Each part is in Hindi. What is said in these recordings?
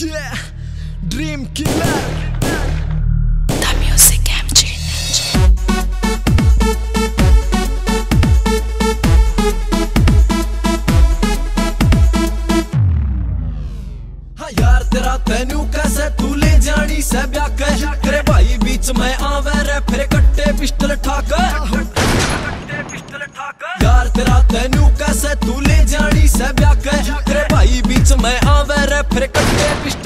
Yeah, Dream Killer. The Music MG. हाँ यार तेरा तेनू कैसे तू ले जानी से ब्याह कर तेरे भाई बीच में आवे रे फिर कट्टे पिस्टल ठाकर यार तेरा तेनू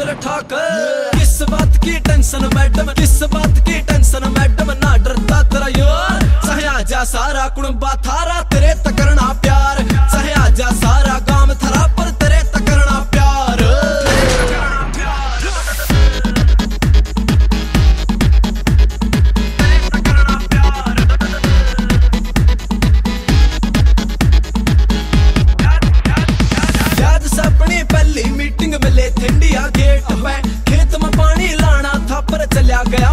कट्टे पिस्टल ठाकर किस बात की टेंशन मैडम किस बात की टेंशन मैडम ना डरता तेरा यार सहे आजा सारा कुड़बा थारा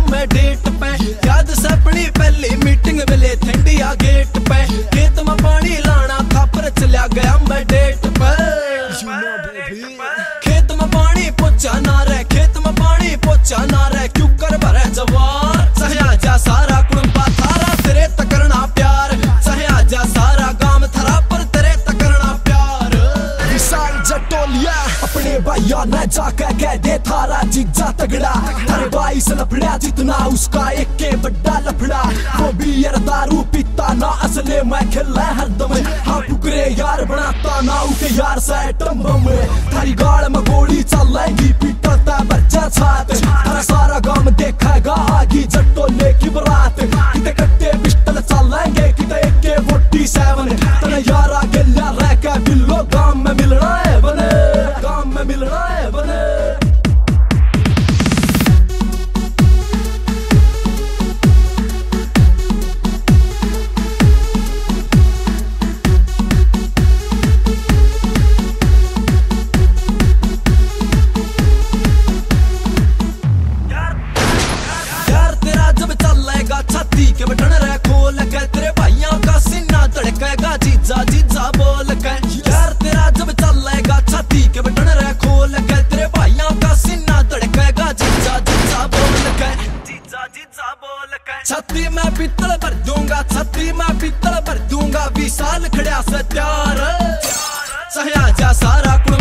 ਆਇਆ ਡੇਟ ਪੈ। ਯਾਦ ਸਪਣੀ ਪਹਿਲੀ ਮੀਟਿੰਗ ਵੇਲੇ ਠੰਡੀ ਗੇਟ ਪੈ। ਖੇਤ ਪਾਣੀ ਲਾਣਾ ਖਾਪਰ ਚਲਿਆ ਗਿਆ ਮੈਂ ਡੇਟ ਪੈ। ਪਾਣੀ ਪੁੱਛਾ ਨਾ भैया न जाकर कह दे थारा जिग्जा तगड़ा थारे बाईस लफड़ा जितना उसका एक के बड़ा लफड़ा वो भी यार दारू पीता ना असले मैं खिला हरदम हाँ पुकरे यार बनाता ना उसके यार सैटम बम थारी गाड़ में गोली चलेगी पीटता बच्चा छात छत्री मैं पित्तल भर दूँगा छत्री मैं पित्तल भर दूँगा, विशाल खड़ा सत्यार सहया जा सारा कुछ